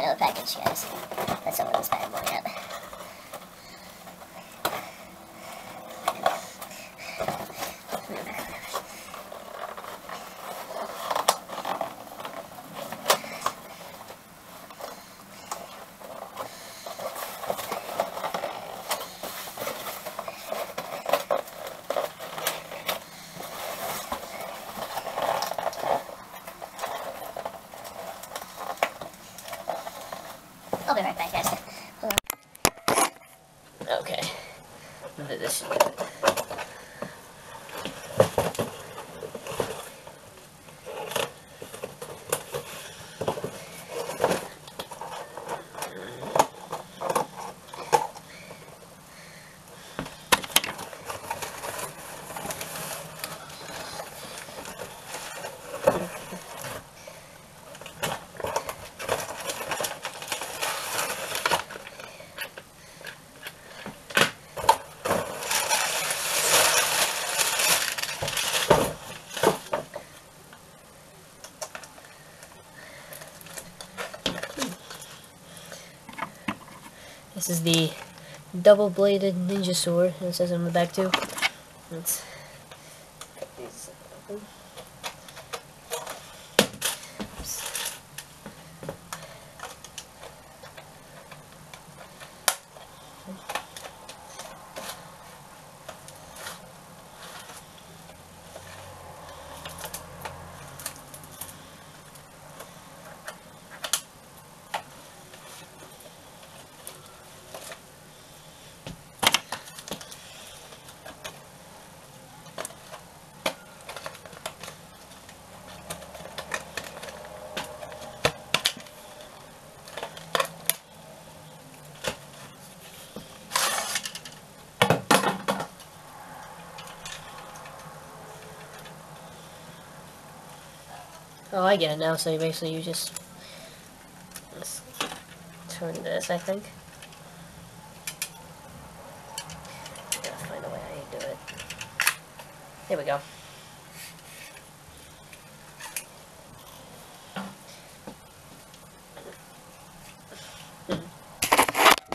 got another package, guys. Let's open this bad boy up. I'll be right back, guys. Okay. This should do it. This is the double-bladed ninja sword. It says on the back too. Oh, I get it now. So you basically you just let's turn this. I think. Gotta find a way you do it. There we go.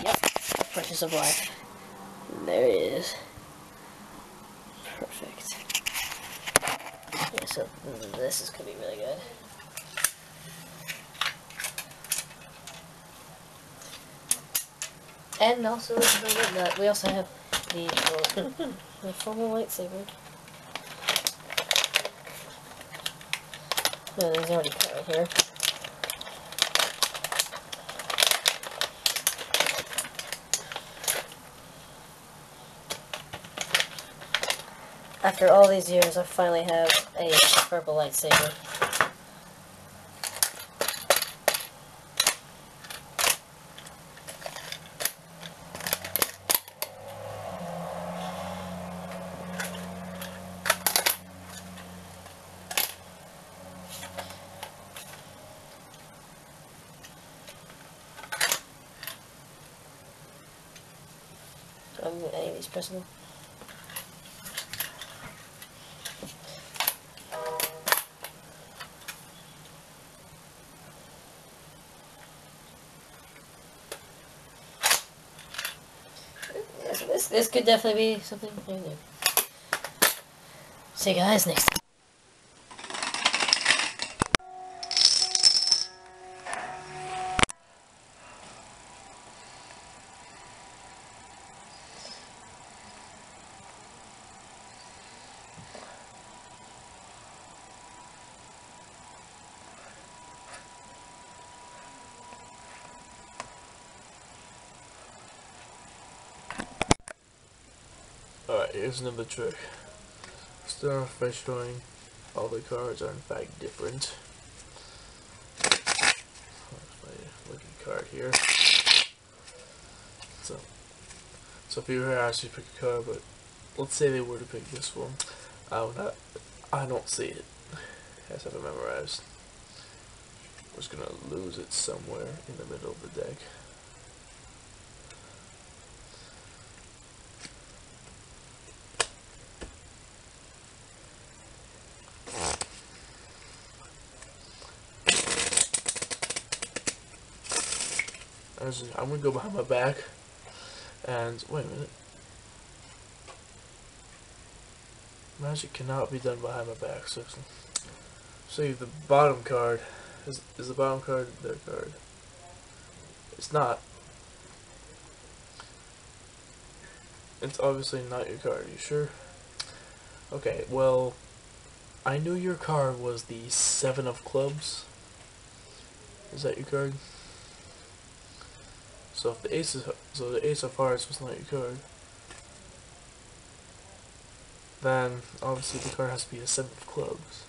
Yep, purchase of life. There it is. Perfect. So this is gonna be really good. And also, we also have the the formal lightsaber. No, there's already cut right here. After all these years, I finally have a purple lightsaber. Of these pressable? This, this, could definitely be something new. See you guys next time. Alright, here's another trick. Start by showing all the cards are in fact different. My lucky card here. So, so if you were asked to pick a card, but let's say they were to pick this one, I would not, I don't see it. As I've memorized. I'm just gonna lose it somewhere in the middle of the deck. I'm gonna go behind my back. And wait a minute. Magic cannot be done behind my back. So, so the bottom card is is the bottom card their card. It's not. It's obviously not your card. Are You sure? Okay. Well, I knew your card was the seven of clubs. Is that your card? So if the ace is so the ace of hearts was not your card, then obviously the card has to be a seven of clubs.